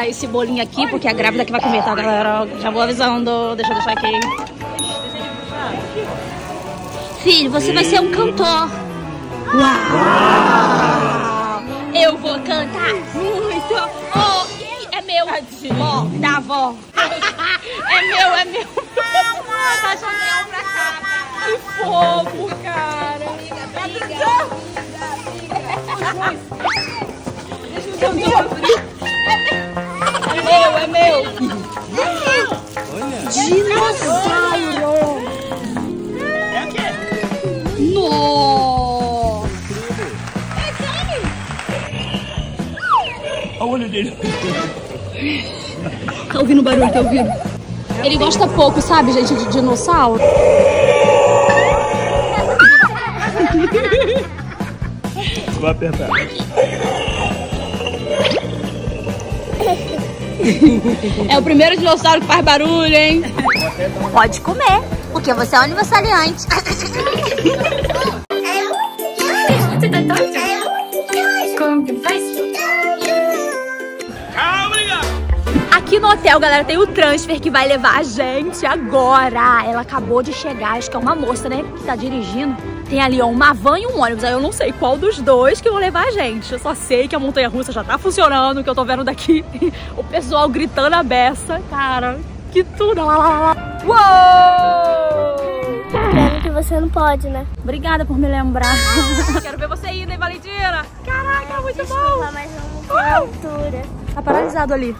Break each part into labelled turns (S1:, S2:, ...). S1: dar esse bolinho aqui, porque a grávida que vai comentar, galera. Já vou avisando. Deixa eu deixar aqui. Filho, você vai ser um cantor. Uau! Eu vou cantar muito. Oh, é meu. Ó, da avó. É meu, é meu. Tá jogando pra cá. Que fofo, cara. Amiga, briga, briga, briga. Deixa eu cantar. É, é meu. Olha. Dinossauro. É o quê? Nossa. Olha o olho dele. Tá ouvindo o barulho, tá ouvindo? Ele gosta pouco, sabe, gente, de dinossauro. Vai apertar. É o primeiro dinossauro que faz barulho, hein? Pode comer, porque você é um aniversariante. Aqui no hotel, galera, tem o transfer que vai levar a gente agora. Ela acabou de chegar, acho que é uma moça, né, que tá dirigindo. Tem ali ó, uma van e um ônibus. Aí eu não sei qual dos dois que vão levar a gente. Eu só sei que a montanha russa já tá funcionando, que eu tô vendo daqui o pessoal gritando a beça. Cara, que tudo! Uou! Lembrando que você não pode, né? Obrigada por me lembrar. Quero ver você indo, né, hein, Valentina? Caraca, é, muito desculpa, bom! Mas não altura. Tá paralisado ali.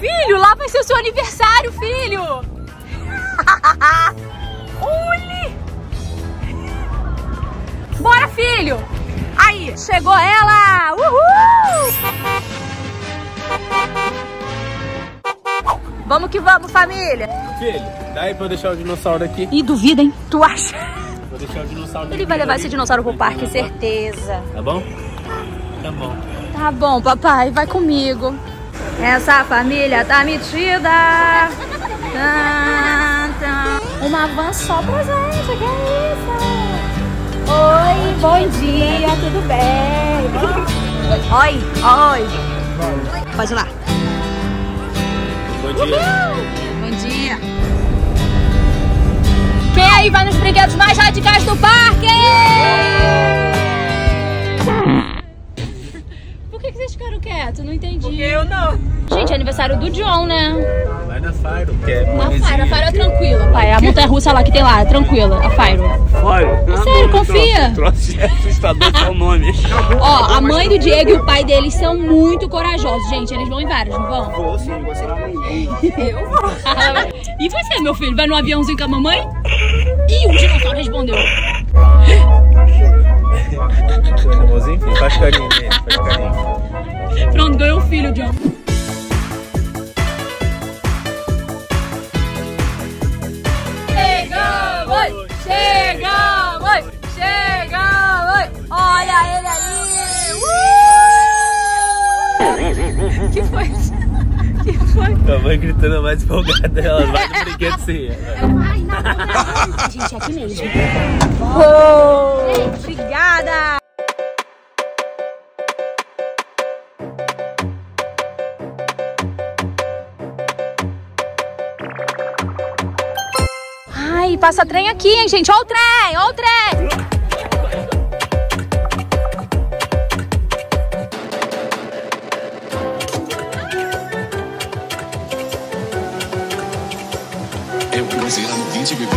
S1: Filho, lá vai ser o seu aniversário, filho! filho! Aí, chegou ela! Uhul! Vamos que vamos, família! Filho,
S2: daí pra eu deixar o
S1: dinossauro aqui. E duvida, hein? Tu acha? Vou deixar o dinossauro Ele vai levar esse dinossauro pro parque, tá certeza. Tá bom? Tá bom. Tá bom, papai, vai comigo. Essa família tá metida. Uma van só pra gente, que é isso? Oi, bom dia, tudo bem? Oi, oi. Pode ir lá.
S2: Bom dia.
S1: Bom dia. Quem aí vai nos brinquedos mais radicais do parque? que vocês ficaram quietos? Não entendi. Porque eu não. Gente, é aniversário do John, né?
S2: Vai na Faro, que é Na Faro, a Fire é
S1: tranquila, pai. A montanha russa lá que tem lá, é tranquila, a Fire.
S2: Faro? É ah, sério, confia. nome. Ó, a mãe
S1: do Diego e o pai deles são muito corajosos, gente. Eles vão em vários, não vão? Vou sim, você Eu vou. e você, meu filho, vai no aviãozinho com a mamãe? Ih, o dinossauro respondeu.
S2: enfim, Faz carinho nele, né? faz carinho.
S1: Pronto, ganhou um filho, John. Chegamos! Chegamos! Chegamos! Olha ele ali!
S2: O uh! que foi O que foi? Tua mãe gritando mais empolgada, ela vai no brinquedo sim. Ai, não,
S1: Gente, é aqui mesmo. Oh, Obrigada! Ih, passa trem aqui, hein, gente? Olha o trem, olha o trem!
S2: Eu cruzeiro no 20 bebê.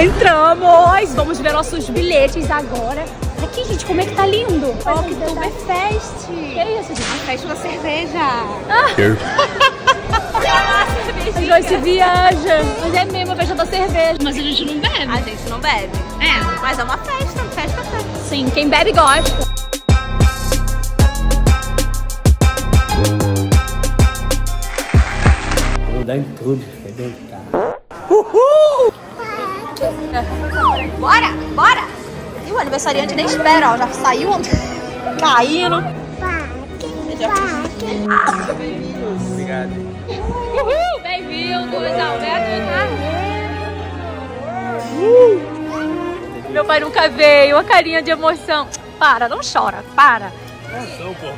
S1: Entramos! Vamos ver nossos bilhetes agora. Aqui, gente, como é que tá lindo? Oktoberfest. Que isso, gente? A festa da cerveja. Ah cervejinha. A gente viaja. Mas é mesmo, a festa da cerveja. Mas a gente não bebe. A gente não bebe. É. Mas é uma festa, festa, festa. Sim, quem bebe gosta.
S2: Vou dar em tudo, é Uhul!
S1: Bora, bora! E o aniversariante nem espera, ó, já saiu caindo.
S2: Obrigado.
S1: Uhul! Tá? Uh! Meu pai nunca veio, a carinha de emoção. Para, não chora, para.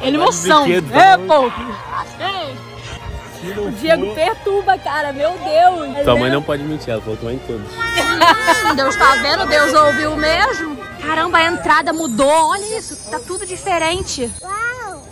S2: Ele emoção. É, pô. O Diego for...
S1: perturba, cara, meu Deus. Tua mãe não
S2: pode mentir, ela falou em todos.
S1: Hum, Deus tá vendo, Deus ouviu mesmo. Caramba, a entrada mudou, olha isso, tá tudo diferente. Uau!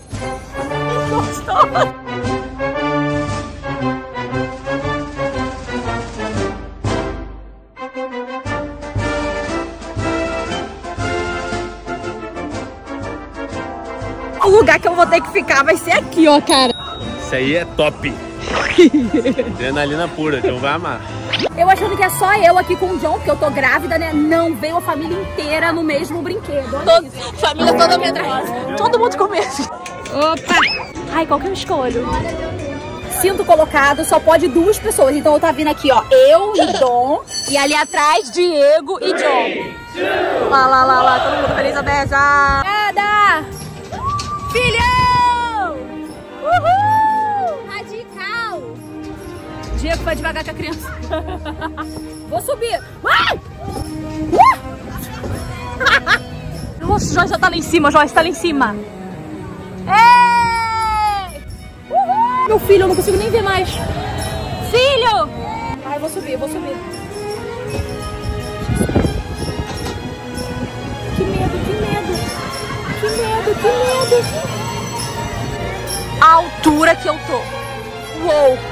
S1: lugar que eu vou ter que ficar vai ser aqui, ó, cara.
S2: Isso aí é top. Adrenalina pura, então vai amar.
S1: Eu achando que é só eu aqui com o John, porque eu tô grávida, né? Não, veio a família inteira no mesmo brinquedo. Todo, família toda me atrás. Todo mundo com medo. Opa! Ai, qual que eu é escolho? Cinto colocado, só pode duas pessoas. Então eu tá vindo aqui, ó. Eu e Dom. E ali atrás, Diego e John. lá, lá, lá, lá. Todo mundo feliz, a beija. vai devagar com a criança. Vou subir. Ai! Uh! Nossa, Joyce já tá lá em cima, Joyce, tá lá em cima. Ei! Uhul! Meu filho, eu não consigo nem ver mais. Filho! Ai, vou subir, vou subir. Que medo, que medo. Que medo, que medo. A altura que eu tô. Uou!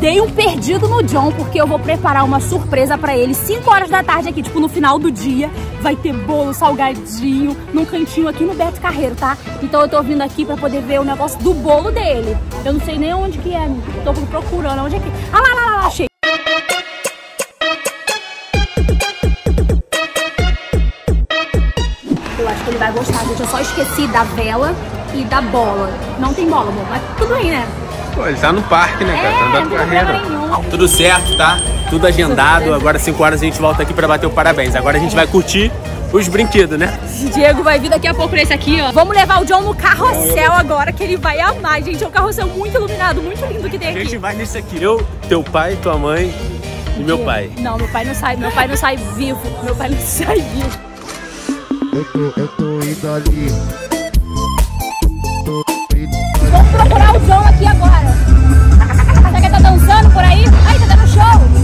S1: dei um perdido no John, porque eu vou preparar uma surpresa para ele 5 horas da tarde aqui, tipo no final do dia. Vai ter bolo, salgadinho, num cantinho aqui no Beto Carreiro, tá? Então eu tô vindo aqui para poder ver o negócio do bolo dele. Eu não sei nem onde que é, tô procurando, onde é que... Ah lá, lá, lá, lá achei! Eu acho que ele vai gostar, gente. Eu só esqueci da vela e da bola. Não tem bola, amor, mas tudo bem, né?
S2: Pô, ele tá no parque, né, cara? É, tá andando é, carreira. Tudo certo, tá? Tudo agendado. Agora, 5 horas, a gente volta aqui pra bater o parabéns. Agora a gente vai curtir os brinquedos, né?
S1: Diego vai vir daqui a pouco nesse aqui, ó. Vamos levar o John no carrossel agora, que ele vai amar, gente. É um carrossel muito iluminado, muito lindo que tem aqui. A gente
S2: vai nesse aqui. Eu, teu pai, tua mãe e meu pai.
S1: Não, meu pai não sai, meu pai não sai vivo. Meu pai não sai vivo.
S2: Eu tô, eu tô indo ali.
S1: show aqui agora. Será que tá dançando por aí? Ai, tá dando show!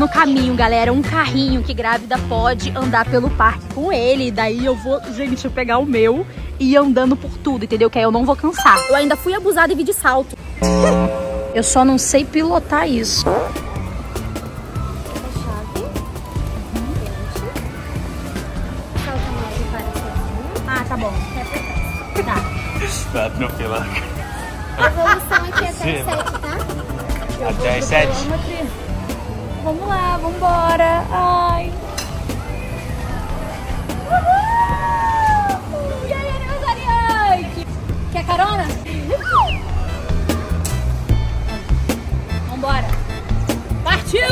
S1: no caminho, galera, um carrinho que grávida pode andar pelo parque com ele. Daí eu vou, gente, eu pegar o meu e ir andando por tudo, entendeu? Que aí eu não vou cansar. Eu ainda fui abusada e vi de salto. eu só não sei pilotar isso. Ah, tá bom.
S2: Tá.
S1: A evolução aqui é até tá? Eu até Vamos lá, vamos Ai. Uhul! E aí, aniversariante? Quer carona? Vambora. Partiu!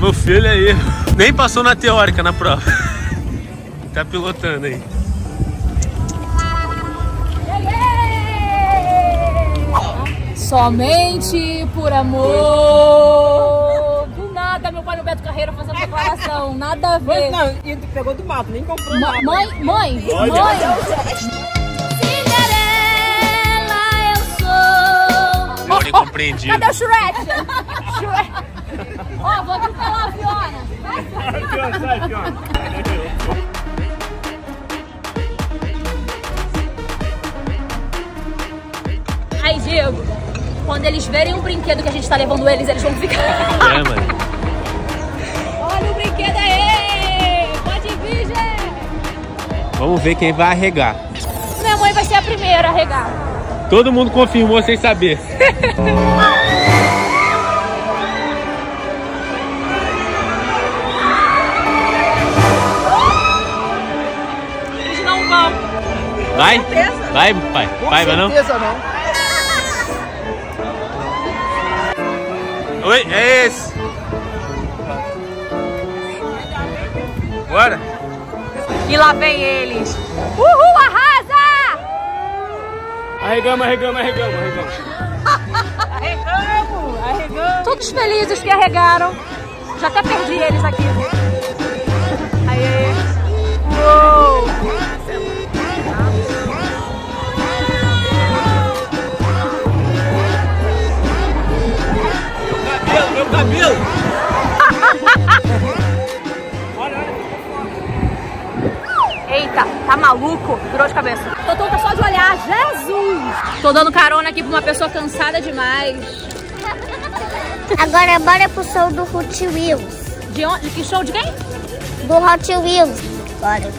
S2: Meu filho aí nem passou na teórica na prova. tá pilotando aí.
S1: Somente por amor. Do nada, meu pai no Beto Carreira faz essa declaração. Nada a ver. Mas não, e pegou do mato, nem comprou Ma nada. Mãe, mãe, mãe. Cinderela eu sou.
S2: Olha, oh, compreendi. Cadê o Shrek?
S1: Ó, oh, vou aqui falar, Fiona. Vai, Fiona, sai, Fiona. Aí, Diego. Quando eles verem um brinquedo que a gente tá levando eles, eles vão ficar. É, Olha o brinquedo aí! Pode vir,
S2: gente! Vamos ver quem vai arregar.
S1: Minha mãe vai ser a primeira a arregar.
S2: Todo mundo confirmou sem saber. Vai? Vai, pai. Com vai, certeza não. não. Oi, é esse. Bora.
S1: E lá vem eles. Uhul, arrasa!
S2: Arregamos, arregamos, arregamos, arregamos.
S1: arregamos, arregamos. Todos felizes que arregaram. Já até perdi eles aqui. cabelo. Eita, tá maluco? Durou de cabeça. Tô tonta só de olhar. Jesus! Tô dando carona aqui pra uma pessoa cansada demais. Agora bora pro show do Hot Wheels. De onde? Que show de quem?
S2: Do Hot Wheels.
S1: Bora.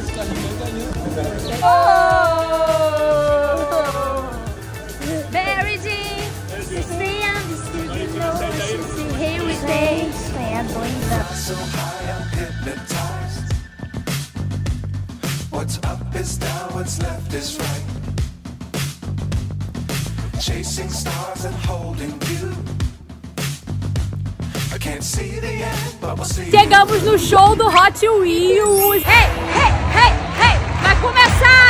S1: Oh! stay standing up. So high I'm
S2: hypnotized. What's up is down, what's left is right. Chasing stars and holding you. I can't see the end, but we'll see. Chegamos no show do
S1: Hot Wheels. Hey, hey, hey, hey! Vai começar!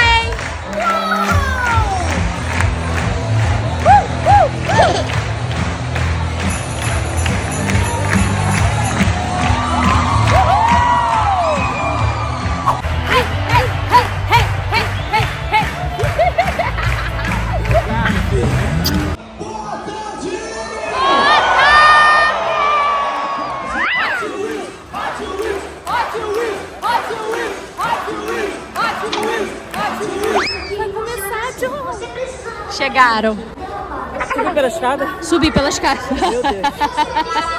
S1: subi Subir pela escada? Subir pela escada. Meu Deus.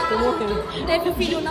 S1: Tô morrendo. Teve filho não.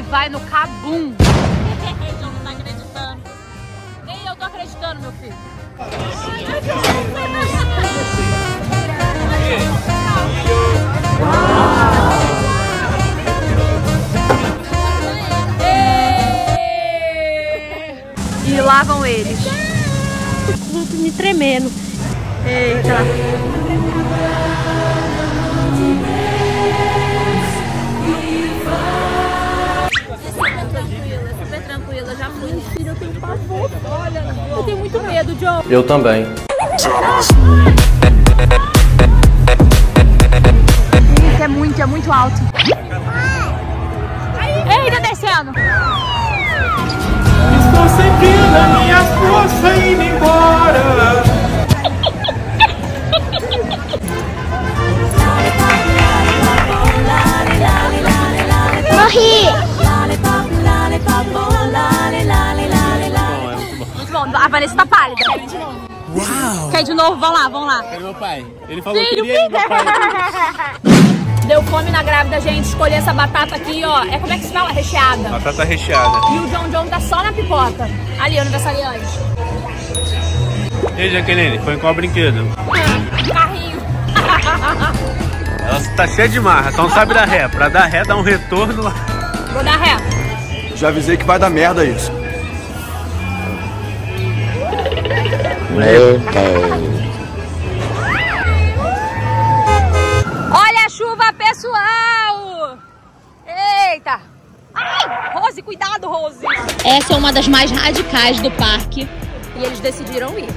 S1: e vai no cabum. não tá acreditando. Nem eu acreditando, meu filho. e lá vão eles. me tremendo. Eita. Eu tenho muito medo, John. Eu também. É muito, é muito alto. Ei, tá descendo.
S2: Estou sentindo a minha força indo embora.
S1: Morri! Vanessa tá pálida. De novo. Uau! Quer de novo? Vamos lá, vamos lá. meu pai. Ele falou Filho, que queria pai. Deu fome na grávida, gente. Escolhi essa batata aqui, ó. É como é que se fala? Recheada.
S2: Batata recheada. E
S1: o John John tá só na pipoca. Ali, aniversariante.
S2: E aí, Jaqueline? Foi qual brinquedo?
S1: Ah, carrinho.
S2: Ela tá cheia de marra, então sabe dar ré. Pra dar ré, dá um retorno lá.
S1: Vou dar ré. Já avisei que vai dar merda isso. Olha a chuva, pessoal! Eita! Ai, Rose, cuidado, Rose! Essa é uma das mais radicais do parque e eles decidiram ir.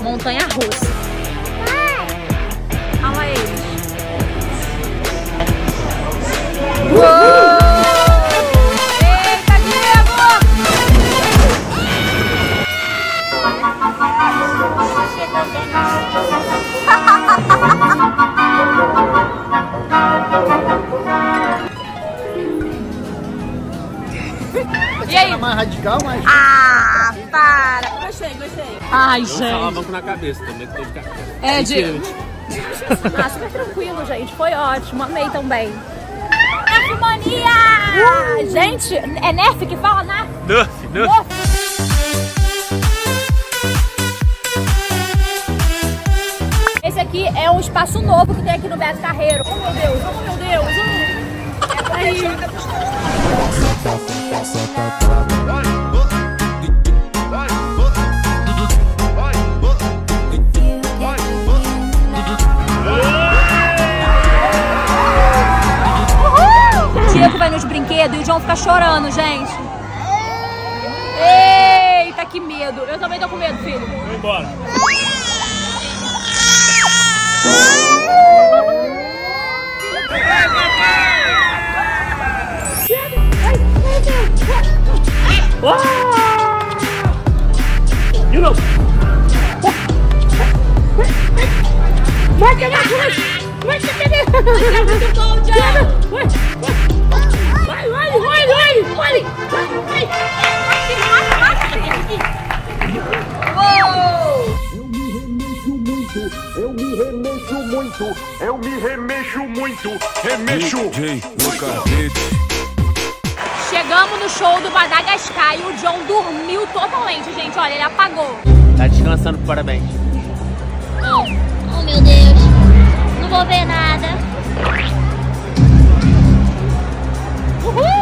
S1: Montanha Russa. Olha lá eles. Uou! E aí? É mais radical, mas... Ah, para! Gostei, gostei. Ai, não gente. Não
S2: com na cabeça, também tô de cara. É, de...
S1: ah, super tranquilo, gente. Foi ótimo. Amei também. Nerfmania! Uh! Gente, é Nerf que fala, na. Né?
S2: Nerf, Nerf. nerf.
S1: aqui é um espaço novo que tem aqui no Beto Carreiro. Oh meu Deus, oh meu Deus, oh. É aí. Diego vai nos brinquedos e o João fica chorando, gente. Eita, que medo. Eu também tô com medo, filho. Vou embora.
S2: Wow! You know.
S1: Mark it up, Mark! Mark it up! Wait, wait, wait, wait, wait, wait, wait, wait, wait, wait, wait, wait, wait, wait, wait, wait, wait, wait, muito, eu me remexo muito, remexo. DJ Chegamos no show do Madagascar e o John dormiu totalmente, gente. Olha, ele apagou.
S2: Tá descansando, parabéns.
S1: Oh, oh meu Deus. Não vou ver nada. Uhul!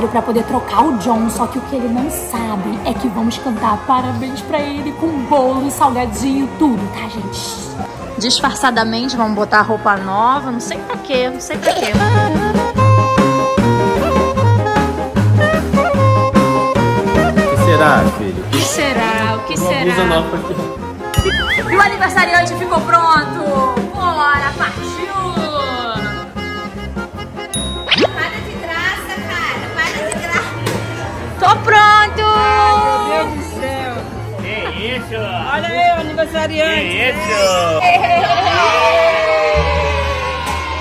S1: necessário para poder trocar o John, só que o que ele não sabe é que vamos cantar parabéns para ele com bolo e salgadinho tudo, tá, gente? Disfarçadamente vamos botar roupa nova, não sei pra quê, não sei pra quê.
S2: O que será, filho?
S1: O que será? O que será? Blusa nova aqui. E o aniversariante ficou pronto! Tô pronto! Ai, meu Deus do
S2: céu! Que isso? Olha aí o aniversariante! Que isso?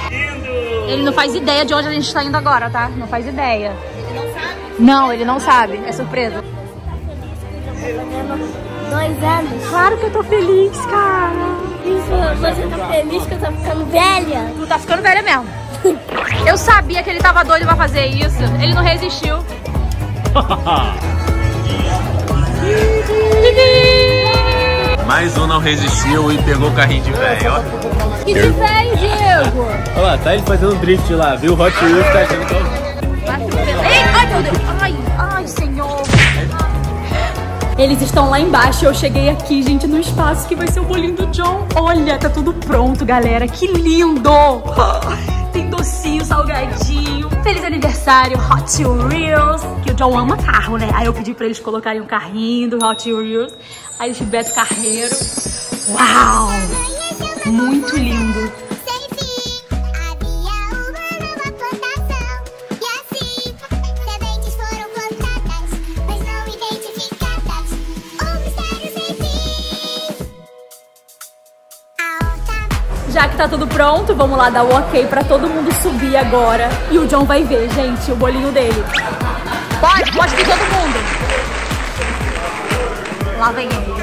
S2: Lindo! Ele não faz ideia de onde a gente
S1: tá indo agora, tá? Não faz ideia. Ele não sabe? Não, ele não sabe. É surpresa. Dois anos? Claro que eu tô feliz, cara! Você tá feliz que eu tô ficando velha? Tu tá ficando velha mesmo. Eu sabia que ele tava doido pra fazer isso. Ele não resistiu.
S2: Mais um não resistiu e pegou o carrinho de velho,
S1: Que de velho, Diego?
S2: Olha lá, tá ele fazendo drift lá, viu? Hot Wheels tá achando que é
S1: ai meu Deus, ai, ai senhor. Eles estão lá embaixo, eu cheguei aqui, gente, no espaço que vai ser o bolinho do John. Olha, tá tudo pronto, galera, que lindo. Tem docinho, salgadinho. Feliz aniversário, Hot Wheels. Que o John ama carro, né? Aí eu pedi pra eles colocarem um carrinho do Hot Wheels. Aí eles Beto Carreiro. Uau! Muito lindo. achar tá que tá tudo pronto, vamos lá dar o ok pra todo mundo subir agora. E o John vai ver, gente, o bolinho dele. Pode, pode vir todo mundo. Lá vem ele.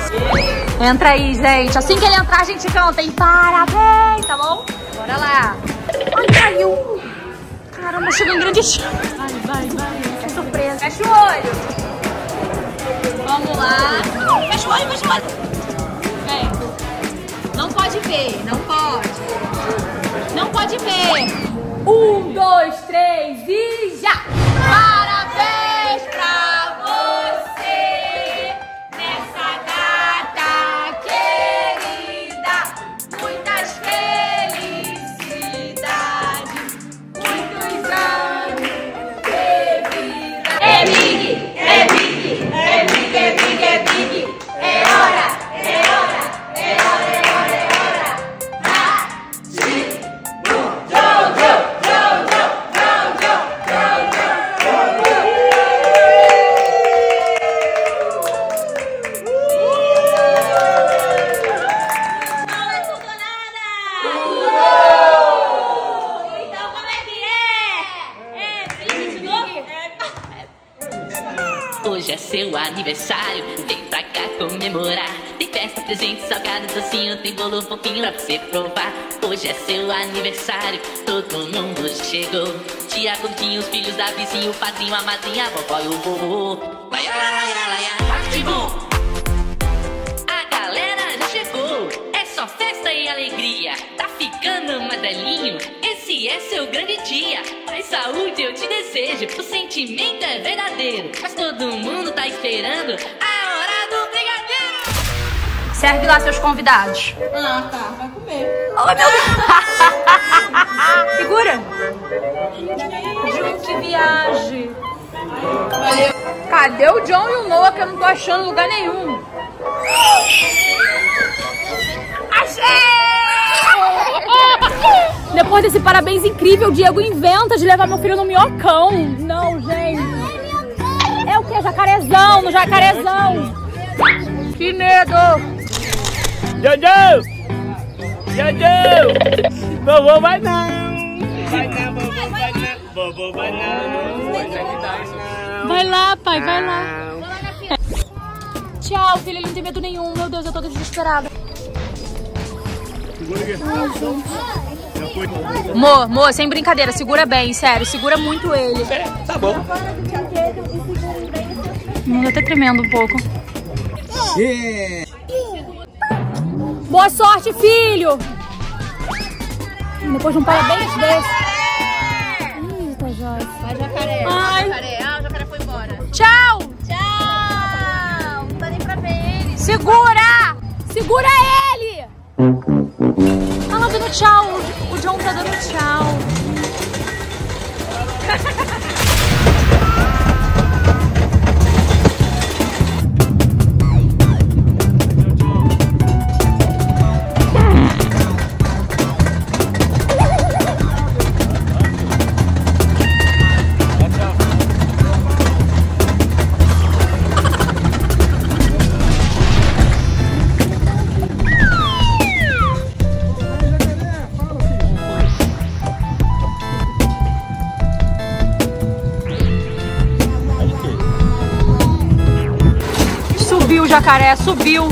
S1: Entra aí, gente. Assim que ele entrar, a gente canta, hein? Parabéns, tá bom? Bora lá. Ai, caiu. Caramba, chegou em grande chão. Vai, vai, vai. Que é surpresa. Fecha o olho. Vamos lá. Fecha o olho, fecha o olho pode ver, não pode. Não pode ver. Um, dois, três e já! Parabéns pra aniversário Vem pra cá comemorar Tem festa, presente, salgado, docinho Tem bolo fofinho lá pra você provar Hoje é seu aniversário Todo mundo chegou Tia Gordinho, os filhos da vizinha O padrinho, a madrinha, a vovó e o vovô Laia, laia, laia, ativou A galera chegou É só festa e alegria Tá ficando amarelinho esse é seu grande dia. Mais saúde eu te desejo. O sentimento é verdadeiro. Mas todo mundo tá esperando a hora do brigadeiro. Serve lá seus convidados. Ah, tá. Vai comer. Oh, meu Deus. Segura. Junte que viagem. Valeu. Cadê o John e o Noah que eu não tô achando lugar nenhum? Achei! Depois desse parabéns incrível, o Diego inventa de levar meu filho no minhocão. Não, gente. É o que? Jacarezão, no jacarezão. Que medo. Jojo!
S2: Jojo! Vovô vai não. vovô
S1: vai não. Vovô vai não. Vai lá, pai, vai lá. Tchau, filho, ele não tem medo nenhum. Meu Deus, eu tô desesperada. Mo, mo, sem brincadeira, segura bem, sério, segura muito ele. É, tá bom. Hum, eu tô tremendo um pouco. Yeah. É. Boa sorte, filho! Depois de um parabéns desse. Ih, tá Vai, jacaré. Ai. Jacaré. Ah, o jacaré foi embora. Tchau! Tchau! Não dá nem pra ver ele. Segura! Tchau! jacaré subiu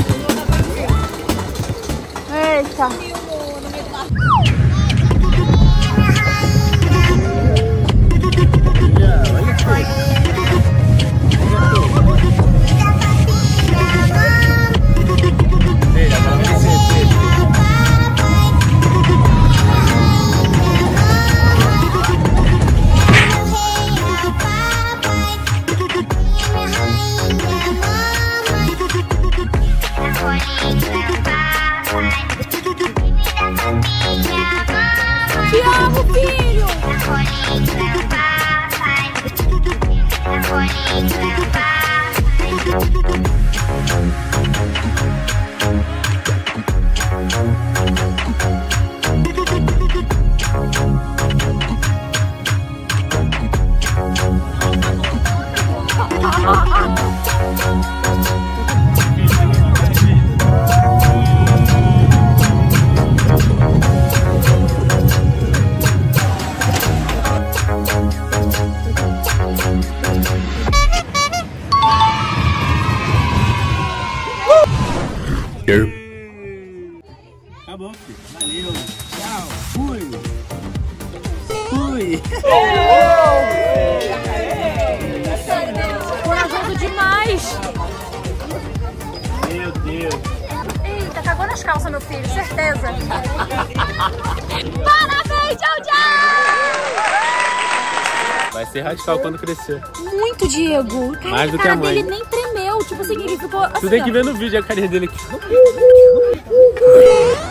S2: radical quando crescer.
S1: Muito, Diego. Cara, Mais do que a mãe. dele nem tremeu. Tipo assim, ele ficou assim, Tu tem que ver
S2: no vídeo a carinha dele aqui.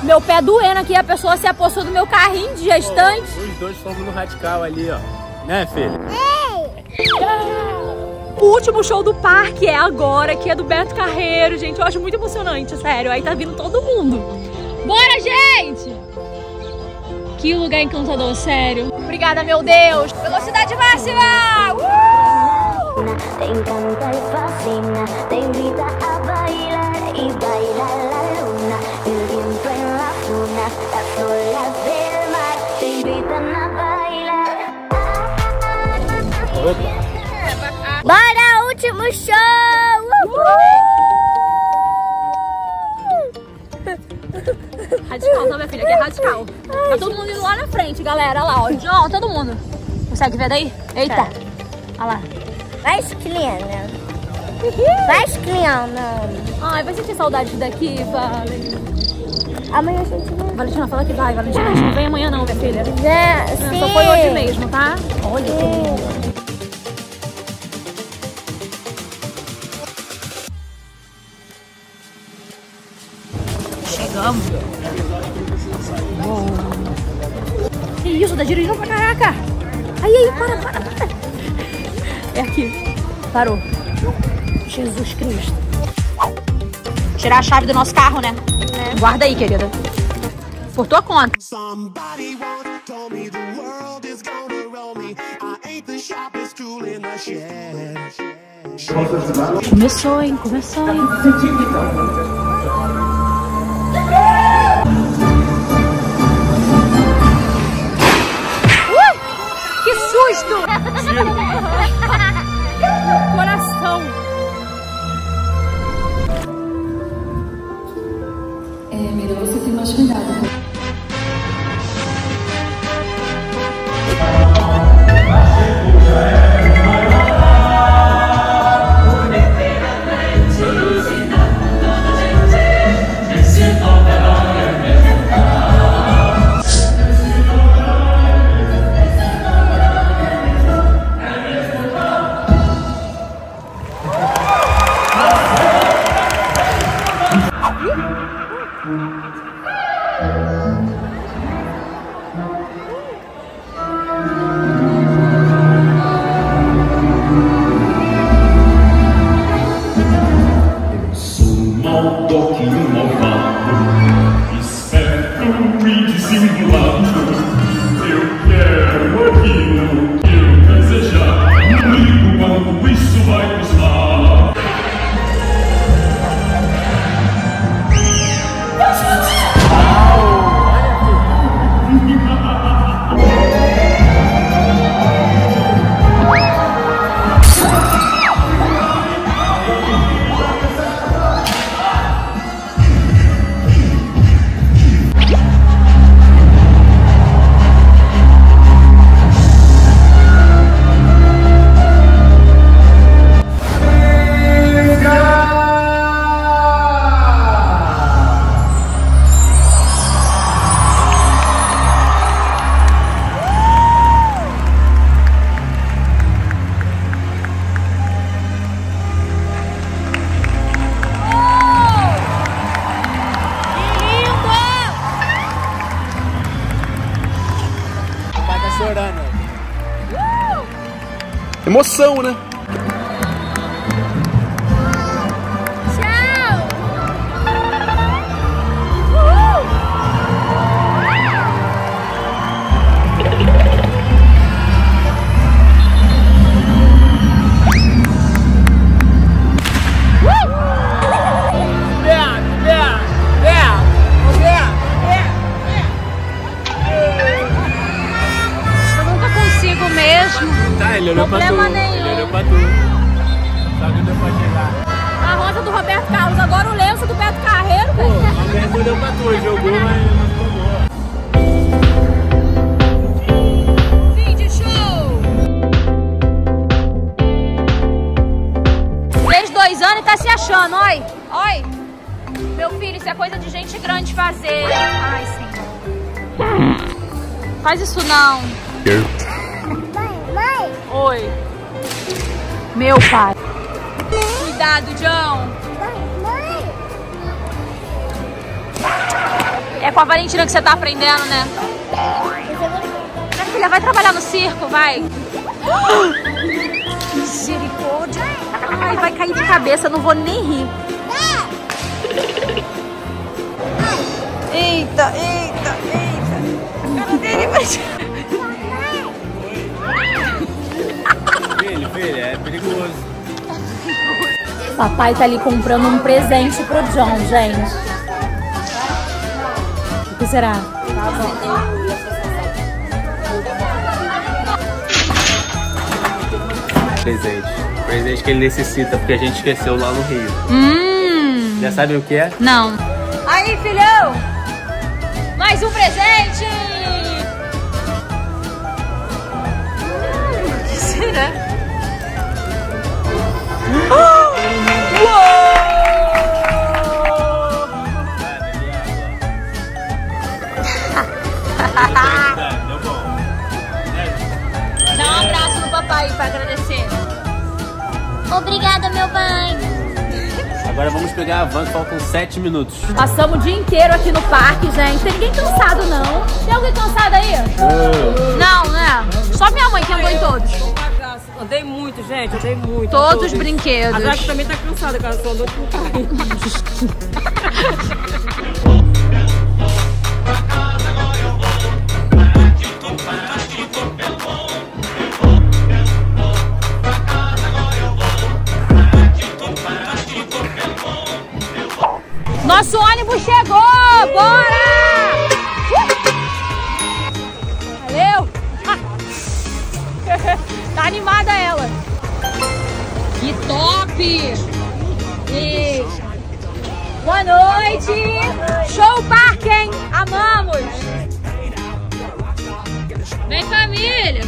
S1: Meu pé doendo aqui, a pessoa se apossou do meu carrinho de gestante. Oh, os
S2: dois fomos no radical ali, ó. Né,
S1: filho? O último show do parque é agora, que é do Beto Carreiro, gente. Eu acho muito emocionante, sério. Aí tá vindo todo mundo. Bora, gente! Que lugar encantador, sério. Obrigada, meu Deus próxima! Uh! fascina,
S2: a bailar luna, mar bailar. Bora, último show! Uh! Radical, tá, minha filha? Aqui é radical. Tá todo mundo indo lá na frente, galera. Olha
S1: lá, ó. Ó, todo mundo. Consegue ver daí? Eita. Tá. Olha lá. Vai, Escliana. Vai, Escliana. Ai, vai sentir saudade daqui, Vale. Amanhã a gente vai. Valentina, fala que vai. Valentina, a gente não vem amanhã não, minha filha. É, sim. Só foi hoje mesmo, tá? Olha sim. que lindo. Chegamos. Uou. Que isso, tá dirigindo pra caraca. E aí, para, para, para. É aqui. Parou. Jesus Cristo. Tirar a chave do nosso carro, né? É. Guarda aí, querida. Por tua conta. Começou, hein? Começou, hein? tiro. Coração. É melhor você ter mais cuidado. emoção, né? monte grande fazer. Ai, Senhor. Faz isso não. Mãe, mãe. Oi. Meu pai. Cuidado, John. Mãe, mãe. É com a Valentina que você tá aprendendo, né? Minha filha, vai trabalhar no circo, vai. Misericórdia. Ai, vai cair de cabeça, não vou nem rir. Eita, eita, eita. A cara dele vai...
S2: filho, filho, é perigoso.
S1: Papai tá ali comprando um presente pro John, gente. O que será? Tá bom.
S2: Presente. Presente que ele necessita, porque a gente esqueceu lá no Rio.
S1: Hum.
S2: Já sabe o que é?
S1: Não. Aí, filhão! mais um presente! Sim, né? Dá um abraço no papai para agradecer. Obrigada, meu pai.
S2: Agora vamos pegar a van que faltam 7 minutos.
S1: Passamos o dia inteiro aqui no parque, gente. Tem ninguém cansado, não. Tem alguém cansado aí? Uh. Não, né? Só minha mãe que andou em todos. Andei muito, gente, andei muito. Todos, todos. os brinquedos. A Jaque também tá cansada, cara. Só andou com o carrinho. chegou! Bora! Valeu! tá animada ela! Que top! E... Boa noite! Show Parque, hein? Amamos! Vem família!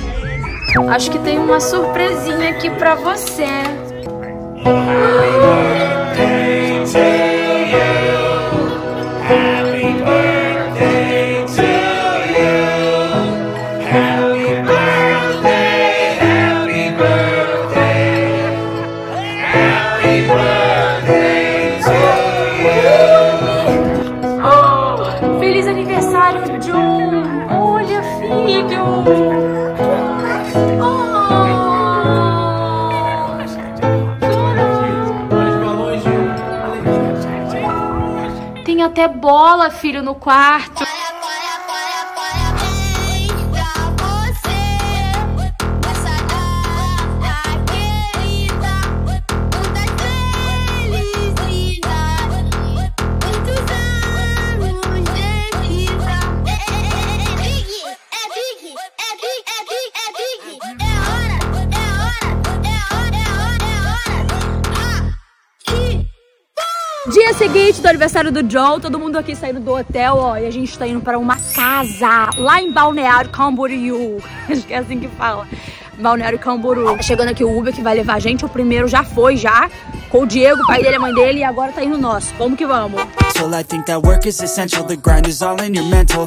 S1: Acho que tem uma surpresinha aqui pra você. bola, filho, no quarto dia seguinte do aniversário do Joel, todo mundo aqui saindo do hotel, ó, e a gente tá indo para uma casa lá em Balneário Camboriú. Acho que é assim que fala. Balneário Camboriú. Chegando aqui o Uber que vai levar a gente, o primeiro já foi já, com o Diego, pai dele, a mãe dele, e agora tá indo o nosso. Vamos que vamos.
S2: So I think that work is essential, the grind is all in your mental.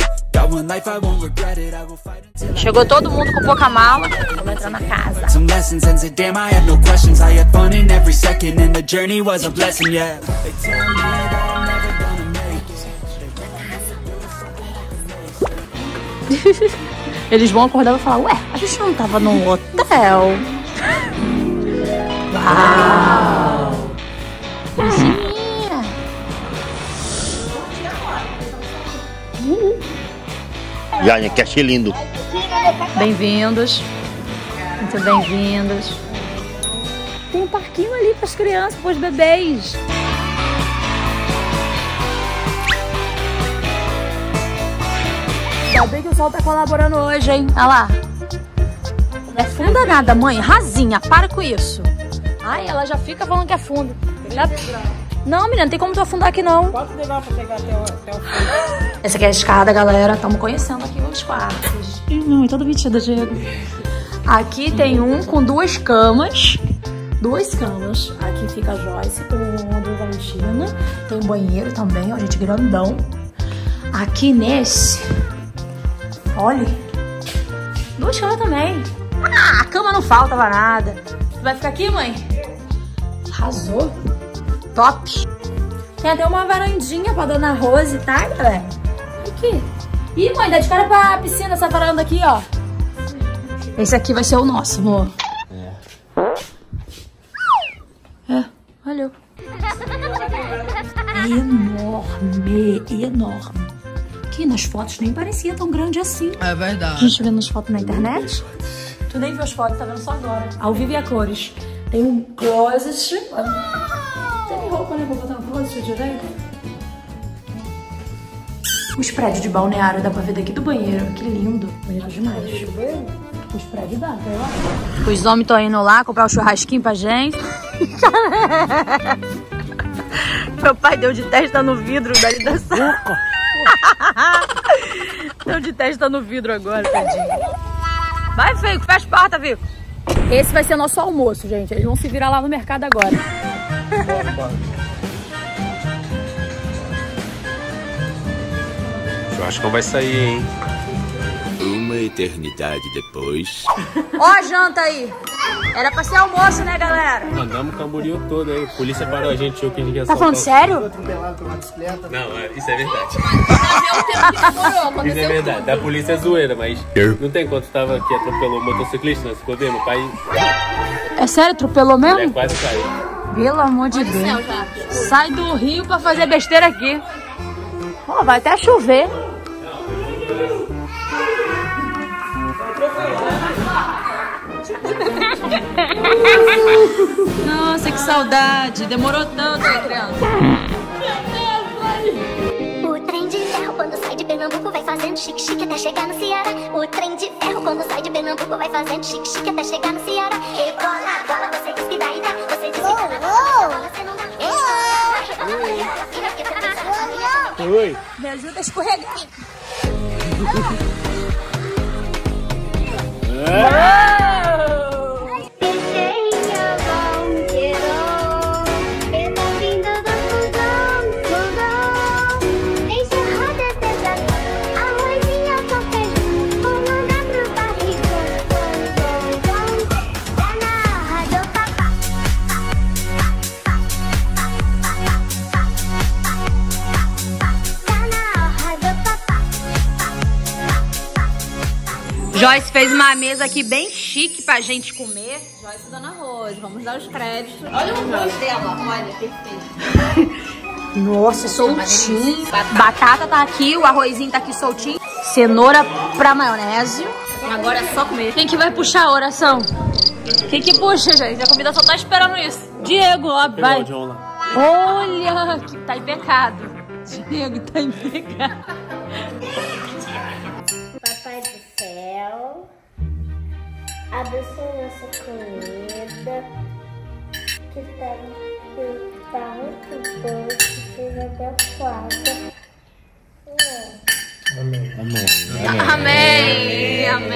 S1: Chegou todo mundo com pouca mala, vamos entrar na casa. Eles vão acordar e falar, ué, a gente não tava num hotel. Uau! Assim, minha. Uhum.
S2: Já que achei lindo.
S1: Bem-vindos. Muito bem-vindos. Tem um parquinho ali para as crianças, para os bebês. Ainda bem que o sol tá colaborando hoje, hein? Olha lá. é funda nada, mãe. Rasinha, para com isso. Ai, ela já fica falando que é fundo. Ainda... Tá- não, menina, não tem como tu afundar aqui, não. Quanto degrau pra pegar até o, até o fundo? Essa aqui é a escada, galera. Estamos conhecendo aqui os quartos. Ih, não, é toda vestido Diego. Aqui tem um com duas camas. Duas camas. Aqui fica a Joyce com a Valentina. Tem um banheiro também, ó, gente, grandão. Aqui nesse... Olha. Duas camas também. Ah, a cama não faltava nada. Tu vai ficar aqui, mãe? Arrasou top. Tem até uma varandinha pra Dona Rose, tá, galera? Aqui. Ih, mãe, dá de cara pra piscina essa varanda aqui, ó. Esse aqui vai ser o nosso, amor. É. É, valeu. Enorme, enorme. Que nas fotos nem parecia tão grande assim. É verdade. A gente vendo as fotos na internet. Tu nem viu as fotos, tá vendo só agora. Ao vivo e a cores. Tem um closet. Olha. O vou botar no closet direto. Os prédios de balneário dá pra ver daqui do banheiro. Que lindo. Bonito demais. Os prédios dá, tá lá. Os homens estão indo lá comprar um churrasquinho pra gente. Meu pai deu de testa no vidro dali da sala. deu de testa no vidro agora, tadinho. Vai, Fico, fecha a porta, Fico. Esse vai ser nosso almoço, gente. Eles vão se virar lá no mercado agora. Bora, bora.
S2: Acho não vai sair, hein? Uma eternidade depois.
S1: Ó a janta aí! Era pra ser almoço, né, galera?
S2: Mandamos o Camboriú todo aí. A polícia parou a gente, eu que ninguém Tá falando sério? Não, é, isso é verdade.
S1: É isso é verdade.
S2: Da polícia é zoeira, mas não tem quanto tava aqui, atropelou o motociclista, nós ficou bem, meu pai.
S1: É sério, atropelou mesmo? Ele é quase caiu. Pelo amor de Deus. Tá. Sai do rio pra fazer besteira aqui. Pô, vai até chover. Nossa, que saudade! Demorou tanto, né, criança? O
S2: trem de ferro quando sai de Pernambuco vai fazendo chique-chique até chegar no Ceará. O trem de ferro quando sai de Pernambuco vai fazendo chique-chique até chegar no Ceará. Rebola cola, bola, você diz que dá e dá. Você diz que dá, bola, você não dá. Oi! Me ajuda a escorregar. 와! 네.
S1: Joyce fez uma mesa aqui bem chique pra gente comer. Joyce e Dona Rose, vamos dar os créditos. Olha o rosto dela, olha, perfeito. Nossa, soltinho. Batata. tá aqui, o arrozinho tá aqui soltinho. Cenoura pra maionese. Agora é só comer. Quem que vai puxar a oração? Quem que puxa, gente? A comida só tá esperando isso. Diego, ó, vai. Olha, que tá em pecado. Diego tá em pecado.
S2: Papai céu, abençoe nossa comida, que tá,
S1: que tá muito boa, que seja adequada. Amém. Amém. Amém. Amém. Amém.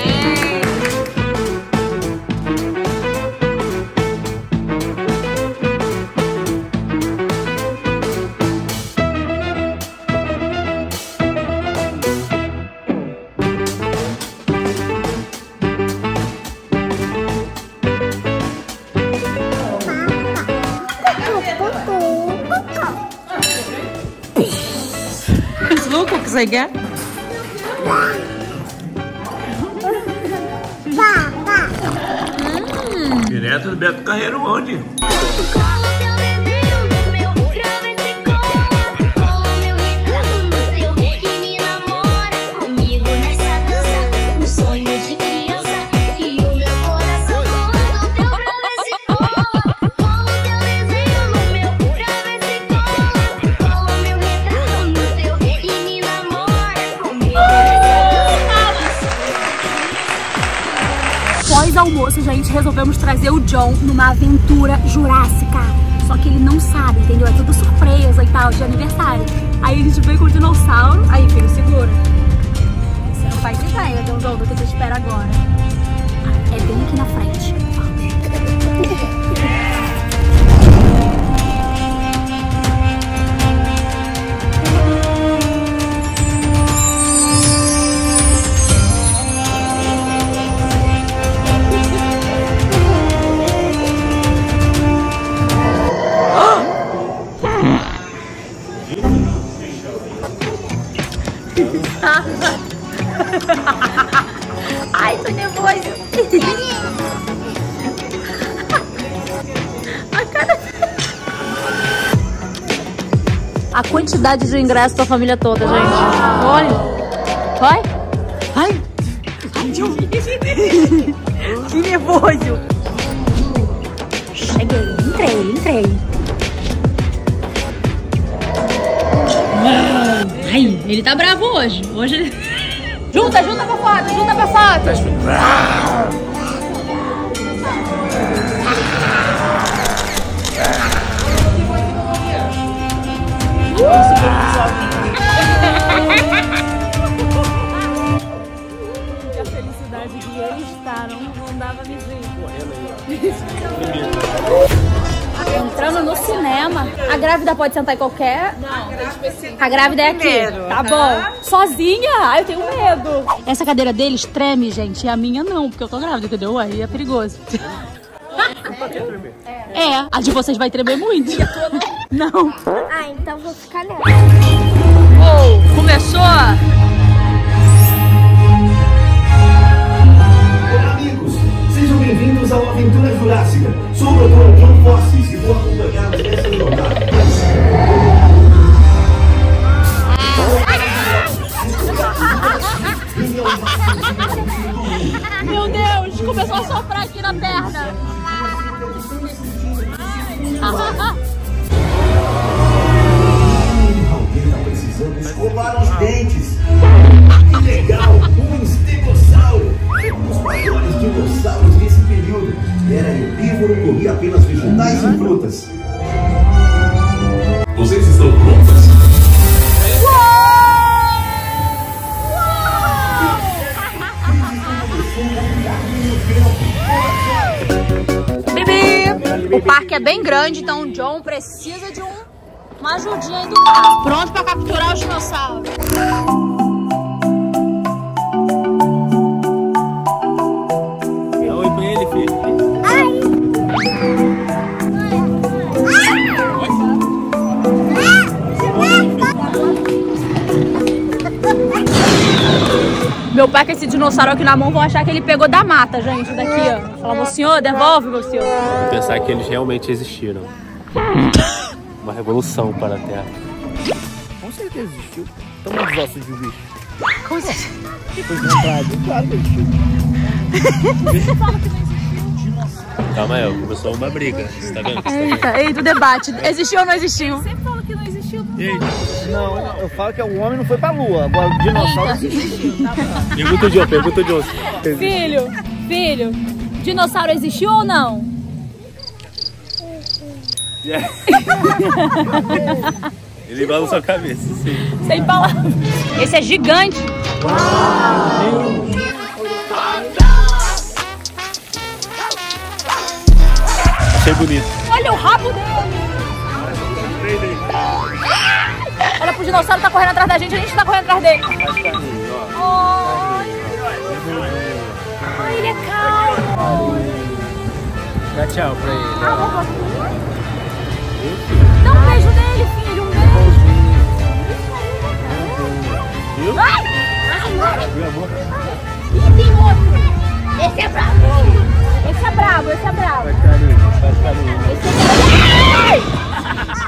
S1: again?
S2: Direto do Beto Carreiro, onde?
S1: do almoço, gente, resolvemos trazer o John numa aventura jurássica. Só que ele não sabe, entendeu? É tudo surpresa e tal, de aniversário. Aí a gente veio com o dinossauro. Aí, filho, segura. Você não faz ideia, John, do que você espera agora. É bem aqui na frente. A quantidade de ingresso da família toda, gente. Olha. Vai. Ai. que nervoso. Cheguei. Entrei, entrei. Ai, ele tá bravo hoje. Hoje ele... Junta, junta pra foto, junta pra foto.
S2: felicidade que eles não
S1: Entrando no cinema, a grávida pode sentar em qualquer. Não, a grávida é aqui. Tá, tá bom. Sozinha? Ai, eu tenho medo. Essa cadeira deles treme, gente. E a minha não, porque eu tô grávida, entendeu? Aí é perigoso. É, a de vocês vai tremer muito. Não. Ah, então vou ficar nela. Oh, começou? amigos. Sejam bem-vindos ao Aventura Jurássica. Sou o Dr.
S2: John Fossis e vou acompanhar los nessa jornada. Meu Deus, começou a soprar
S1: aqui na perna.
S2: derrubaram os dentes. Que legal, um estegossauro. Um dos maiores dinossauros
S1: desse período. Era herbívoro, comia apenas vegetais e frutas. Vocês estão prontos? O parque é bem grande, então o John precisa de um uma ajudinha dia carro. Pronto para capturar os dinossauros. ele, Meu pai com esse dinossauro aqui na mão vão achar que ele pegou da mata, gente, daqui, ó. Falar, meu senhor, devolve, meu senhor. Vou
S2: pensar que eles realmente existiram. revolução para a Terra. Com certeza existiu. Estão os ossos de bicho. Com certeza. Foi comprado. Claro que existiu. Você fala que não existiu. Calma aí, começou uma briga. Né? Tá Você tá vendo?
S1: Eita, eita, o debate. Existiu ou não existiu? Você fala que não
S2: existiu. Não,
S1: eu, falo que o é homem não foi pra lua. Agora o dinossauro existiu. Pergunta de outro, pergunta o John. Filho, filho, dinossauro existiu ou não?
S2: É. Ele balança sua cabeça, sim.
S1: Sem palavras. Esse é gigante. Uau! Achei bonito. Olha o rabo dele. Olha pro dinossauro, tá correndo atrás da gente, a gente tá correndo atrás dele.
S2: Ai,
S1: ele é calmo.
S2: Dá tchau pra ele.
S1: Ah, Dá um beijo nele, filho, um beijo. Viu? Ai, ai, Ih, tem outro. Esse é brabo. Esse é brabo, esse é brabo. Vai carinho, vai carinho. Esse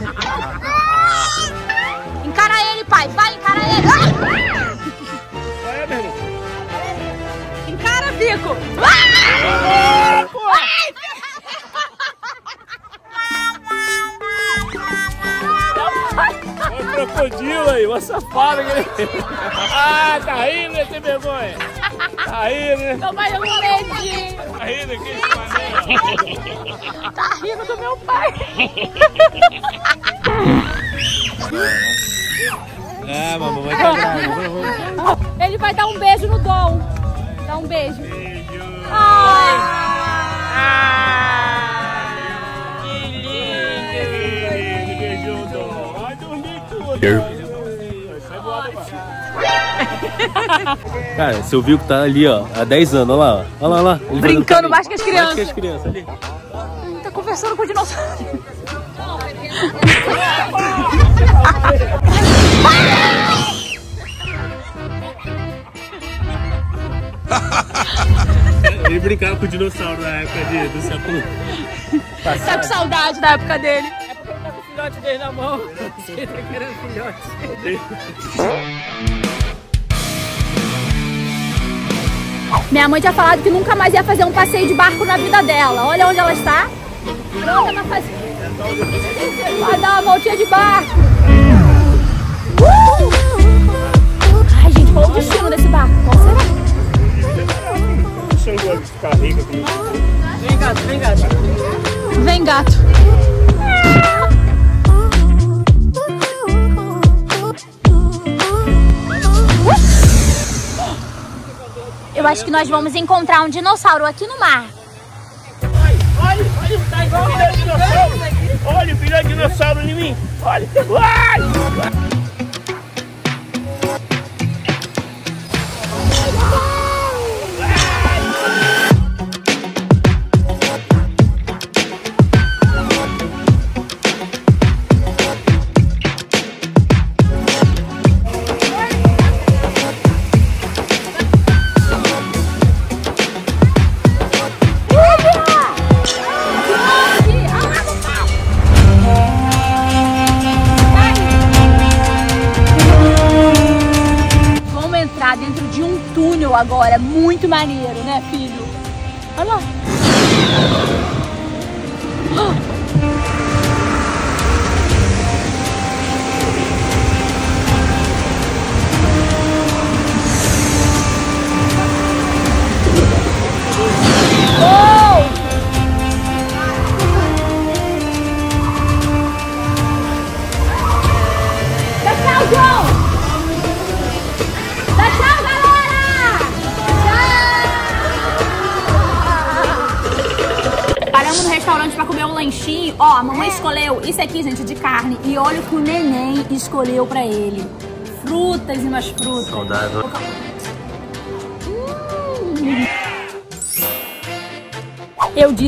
S1: é brabo. Encara ele, pai. Vai, encara ele. Vai, ah! meu irmão. Encara, Fico. Ah! Ai,
S2: crocodilo aí, uma safada. ah, tá rindo, né, sem vergonha? Tá rindo, né? Tô mais um leite. Tá rindo, que Tá rindo do meu pai. É, mamãe, vai dar
S1: Ele vai dar um beijo no Dom. Dá um beijo. Beijo. Ah! ah.
S2: Cara, você ouviu que tá ali, ó, há 10 anos, olha lá, Olha lá, olha lá. Brincando mais
S1: que as crianças. Mais que as crianças, ali. Hum, tá conversando com o dinossauro.
S2: Ele brincava com o dinossauro na época de, do século. Tá com
S1: saudade da época dele filhote dele na mão. tá querendo filhote. Minha mãe tinha falado que nunca mais ia fazer um passeio de barco na vida dela. Olha onde ela está. Pronta pra fazer. Vai dar uma voltinha de barco. Uh! Ai, gente, qual o destino desse barco? Vem gato, vem gato. Vem gato. Eu acho que nós vamos encontrar um dinossauro aqui no mar. Olha, olha, tá igual um dinossauro. Olha, virou dinossauro em mim. Olha, olha.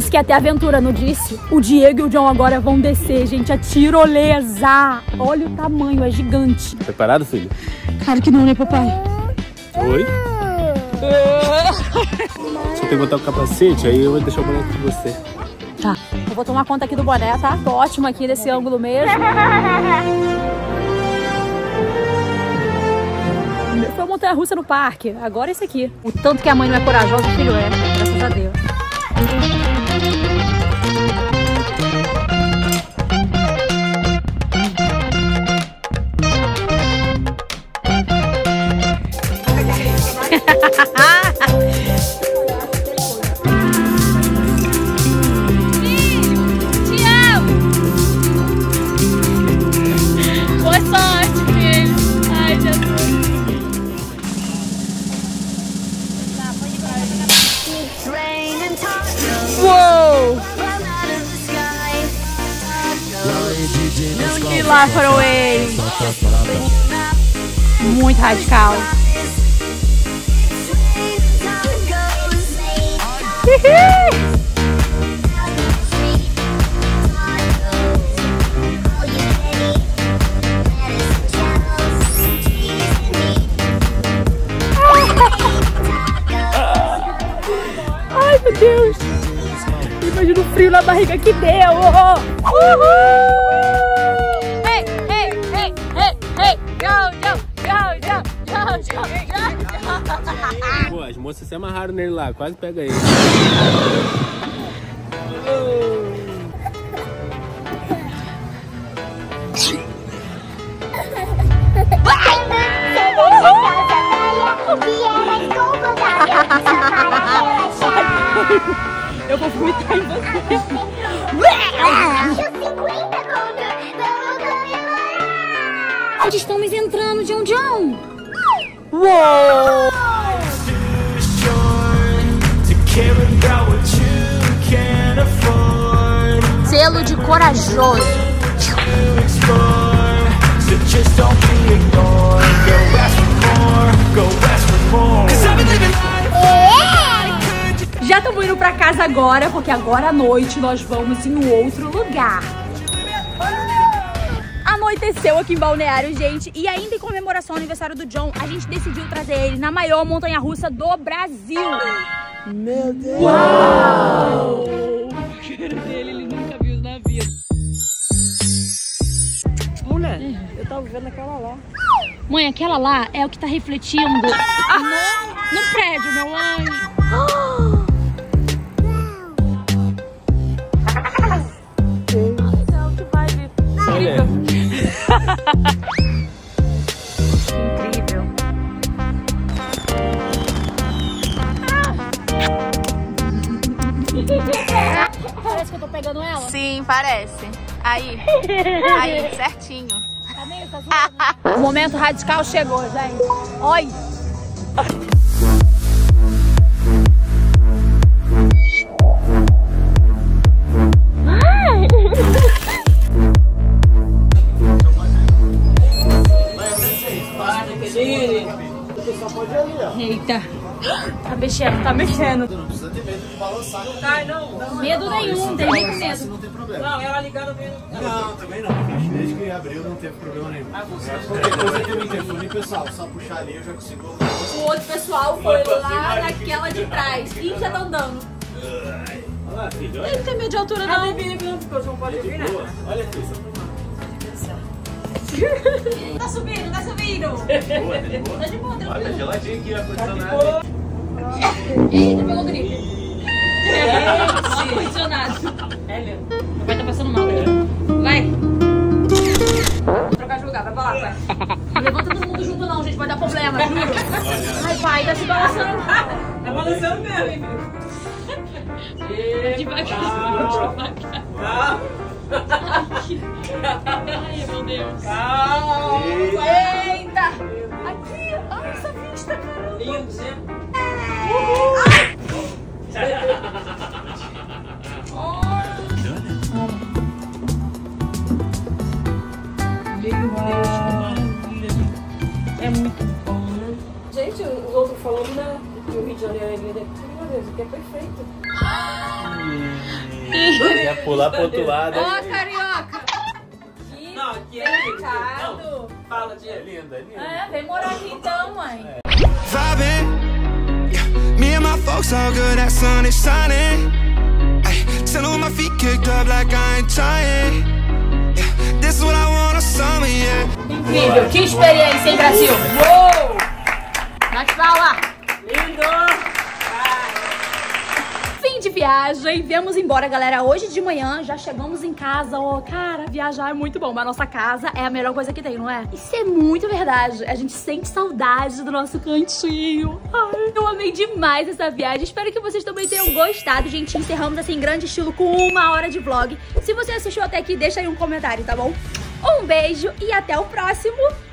S1: que até a não disse, o Diego e o John agora vão descer, gente, a é tirolesa. Olha o tamanho, é gigante. Tá
S2: preparado, filho?
S1: Claro que não, né, papai?
S2: Oi? Só tem que botar o capacete, aí eu vou deixar o boneco com você.
S1: Tá. Eu vou tomar conta aqui do boné, tá? Tô ótimo aqui nesse ângulo mesmo. Foi a montanha russa no parque. Agora esse aqui. O tanto que a mãe não é corajosa, o filho é. Graças a Deus.
S2: Ah, quase pega ele.
S1: agora, porque agora à noite nós vamos em um outro lugar. Anoiteceu aqui em Balneário, gente, e ainda em comemoração ao aniversário do John, a gente decidiu trazer ele na maior montanha-russa do Brasil.
S2: Meu Deus! Uau! O cheiro dele ele nunca viu na vida.
S1: Mulher, eu tava vendo aquela lá. Mãe, aquela lá é o que tá refletindo no, ah! no prédio, meu anjo. Ah! Incrível. Parece que eu tô pegando ela? Sim, parece. Aí, aí, certinho. Tá meio, tá O momento radical chegou, gente. Oi! Eita. Tá mexendo, tá mexendo. Não precisa ter medo de balançar. Não né? cai, não. não medo não, nenhum, não tem medo mesmo. Assim não tem problema. Não, ela ligada mesmo. Não, também
S2: não. Desde que abriu não teve problema nenhum. Ah, qualquer coisa tem o interfone, pessoal. Só puxar ali eu já consigo.
S1: O outro pessoal foi lá naquela de trás. Ih, já estão tá dando.
S2: Ele não tem medo de altura, não. Ele
S1: não pode é
S2: ouvir nada. Olha aqui,
S1: tá subindo, tá subindo. Tá de Boa, tá de boa. Tá de boa, tá de boa. Olha, tá
S2: geladinho aqui, ó.
S1: Condicionado. Eita, pegou gripe. Gente. Condicionado. Hélio, meu pai tá passando mal, galera. Vai. Vou trocar de lugar, vai pra lá, pai. Não levanta todo mundo junto não, gente, vai dar problema, juro. Ai, pai, tá se balançando. Tá balançando mesmo, hein, filho. Tá devagar, devagar. Tá. Ai, meu Deus. Calma. Eita.
S2: Aqui, olha essa vista, caramba. Lindo, né?
S1: É muito bom, né? Gente, os outros falando, né? Que o Rio de Janeiro é lindo. Meu Deus, aqui é perfeito.
S2: Ah! Ele ia pular pro outro lado. Ó, oh,
S1: carioca! Que não, aqui é lindo. Não,
S2: fala, de É lindo, é lindo. É, vem morar aqui então,
S1: mãe. É. Vibing,
S2: me and my folks all good, that sun is shining. my feet kicked up like I ain't
S1: trying. Yeah, this is what I summer, yeah. Incrível, que experiência, hein, Brasil? Uou! Mas fala! Lindo! viagem. Viemos embora, galera, hoje de manhã. Já chegamos em casa, ó. Cara, viajar é muito bom, mas nossa casa é a melhor coisa que tem, não é? Isso é muito verdade. A gente sente saudade do nosso cantinho. Ai, eu amei demais essa viagem. Espero que vocês também tenham gostado, gente. Encerramos assim em grande estilo com uma hora de vlog. Se você assistiu até aqui, deixa aí um comentário, tá bom? Um beijo e até o próximo.